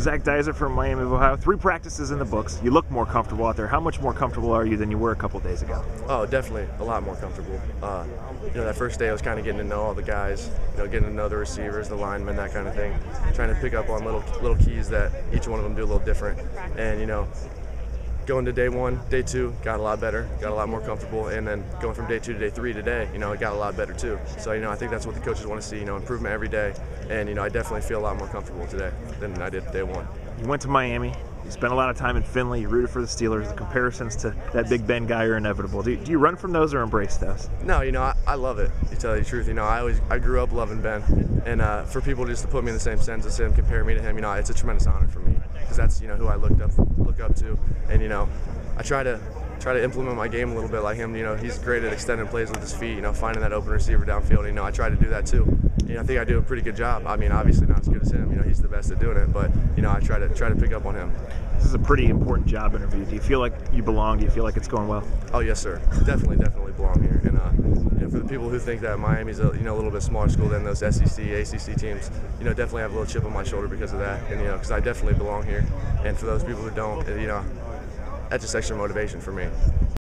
Zac Dysert from Miami of Ohio. Three practices in the books. You look more comfortable out there. How much more comfortable are you than you were a couple days ago? Oh, definitely a lot more comfortable. Uh, you know, that first day I was kind of getting to know all the guys, you know, getting to know the receivers, the linemen, that kind of thing. Trying to pick up on little little keys that each one of them do a little different. And you know, going to day one, day two, got a lot better, got a lot more comfortable, and then going from day two to day three today, you know, it got a lot better too. So, you know, I think that's what the coaches want to see, you know, improvement every day. And, you know, I definitely feel a lot more comfortable today than I did day one. You went to Miami. You spent a lot of time in Findlay. You rooted for the Steelers. The comparisons to that Big Ben guy are inevitable. Do you, do you run from those or embrace those? No, you know, I, I, love it. To tell you the truth, you know, I always I grew up loving Ben, and uh, for people just to put me in the same sentence as him, compare me to him, you know, it's a tremendous honor for me because that's you know who I looked up look up to, and you know, I try to try to implement my game a little bit like him. You know, he's great at extending plays with his feet. You know, finding that open receiver downfield. You know, I try to do that too. You know, I think I do a pretty good job. I mean, obviously not as good as him. You know, he's the best at doing it, but you know, I try to try to pick up on him. This is a pretty important job interview. Do you feel like you belong? Do you feel like it's going well? Oh yes, sir. Definitely, definitely belong here. And uh, you know, for the people who think that Miami's a you know a little bit smaller school than those SEC, ACC teams, you know, definitely have a little chip on my shoulder because of that. And you know, because I definitely belong here. And for those people who don't, you know, that's just extra motivation for me.